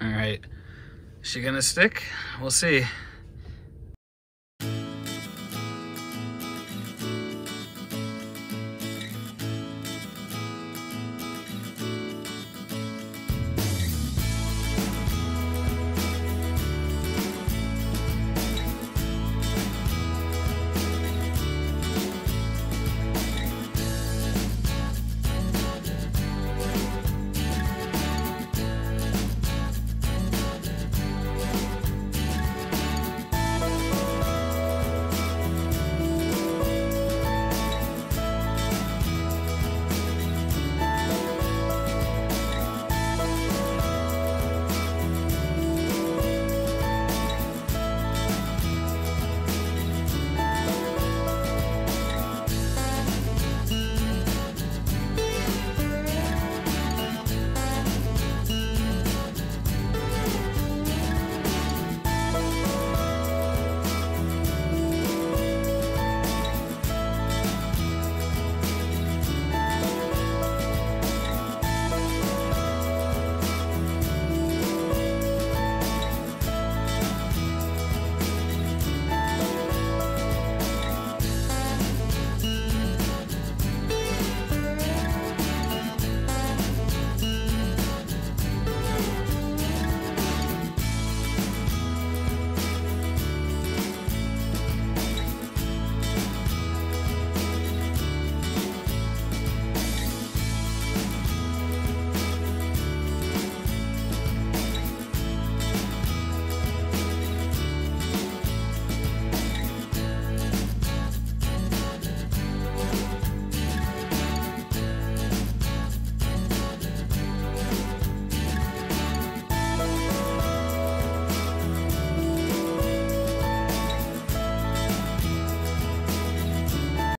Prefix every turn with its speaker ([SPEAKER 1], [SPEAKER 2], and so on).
[SPEAKER 1] All right. Is she gonna stick? We'll see.